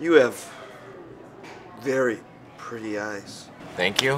You have very pretty eyes. Thank you.